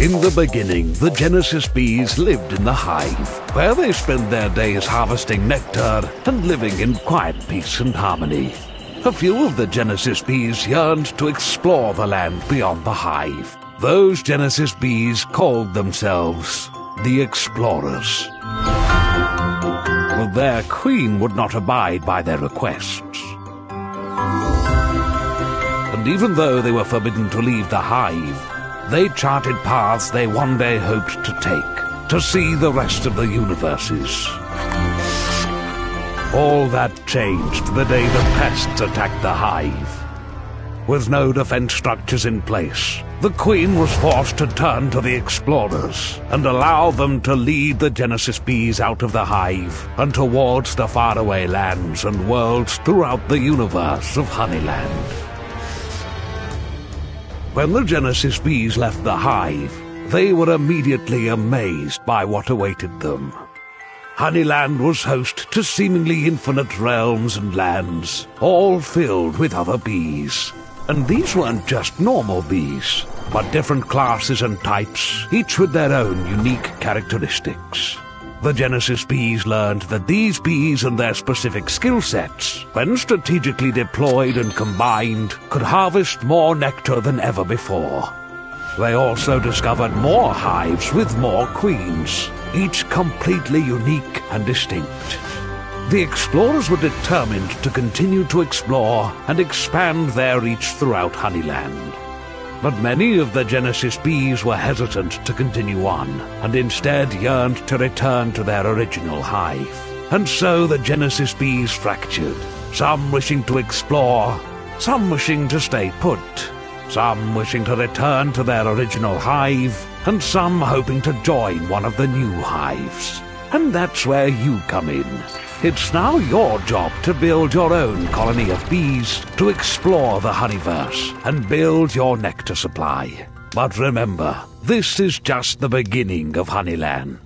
In the beginning, the Genesis bees lived in the hive, where they spent their days harvesting nectar and living in quiet peace and harmony. A few of the Genesis bees yearned to explore the land beyond the hive. Those Genesis bees called themselves the Explorers. But their queen would not abide by their requests. And even though they were forbidden to leave the hive, they charted paths they one day hoped to take, to see the rest of the universes. All that changed the day the pests attacked the hive. With no defense structures in place, the Queen was forced to turn to the explorers and allow them to lead the Genesis bees out of the hive and towards the faraway lands and worlds throughout the universe of Honeyland. When the Genesis bees left the hive, they were immediately amazed by what awaited them. Honeyland was host to seemingly infinite realms and lands, all filled with other bees. And these weren't just normal bees, but different classes and types, each with their own unique characteristics. The Genesis bees learned that these bees and their specific skill sets, when strategically deployed and combined, could harvest more nectar than ever before. They also discovered more hives with more queens, each completely unique and distinct. The explorers were determined to continue to explore and expand their reach throughout Honeyland. But many of the Genesis bees were hesitant to continue on, and instead yearned to return to their original hive. And so the Genesis bees fractured, some wishing to explore, some wishing to stay put, some wishing to return to their original hive, and some hoping to join one of the new hives. And that's where you come in. It's now your job to build your own colony of bees, to explore the honeyverse, and build your nectar supply. But remember, this is just the beginning of Honeyland.